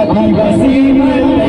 Happy you.